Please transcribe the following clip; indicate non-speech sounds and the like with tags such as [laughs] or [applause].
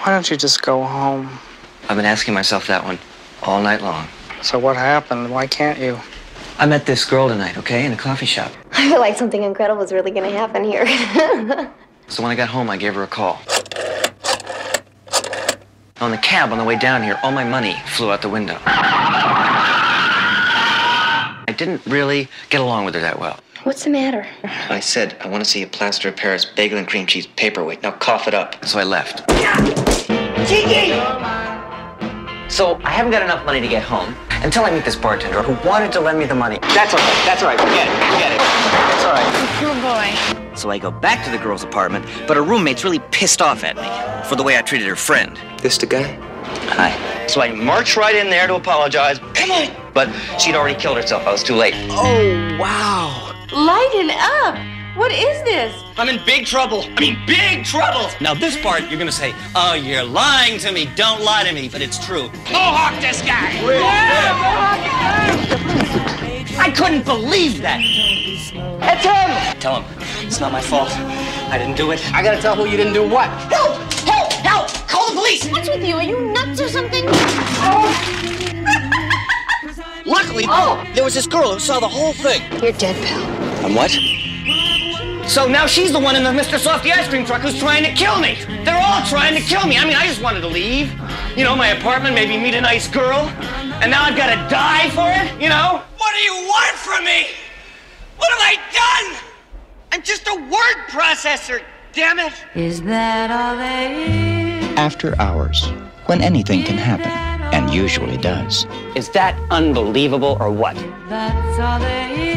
Why don't you just go home? I've been asking myself that one all night long. So what happened? Why can't you? I met this girl tonight, okay, in a coffee shop. [laughs] I feel like something incredible is really gonna happen here. [laughs] So when I got home, I gave her a call. On the cab on the way down here, all my money flew out the window. I didn't really get along with her that well. What's the matter? I said, I want to see a plaster of Paris bagel and cream cheese paperweight. Now cough it up. So I left. So I haven't got enough money to get home until I meet this bartender who wanted to lend me the money. That's all right. That's all right. Forget it. Forget it. That's all right. Poor boy. So I go back to the girl's apartment, but her roommate's really pissed off at me for the way I treated her friend. This the guy? Hi. So I march right in there to apologize. Come on. But she'd already killed herself. I was too late. Oh, wow. Lighten up. What is this? I'm in big trouble. I mean, big trouble. Now, this part, you're gonna say, "Oh, you're lying to me. Don't lie to me," but it's true. Mohawk this guy. I couldn't believe that. That's him. Tell him it's not my fault. I didn't do it. I gotta tell who you didn't do what. Help! Help! Help! Call the police! What's with you? Are you nuts or something? [laughs] Luckily, oh, there was this girl who saw the whole thing. You're dead, pal. And what? So now she's the one in the Mr. Softee ice cream truck who's trying to kill me. They're all trying to kill me. I mean, I just wanted to leave. You know, my apartment, maybe meet a nice girl. And now I've got to die for it, you know? What do you want from me? What have I done? I'm just a word processor, damn it. Is that all there is? After Hours, when anything can happen, and usually does. Is that unbelievable or what? That's all there is.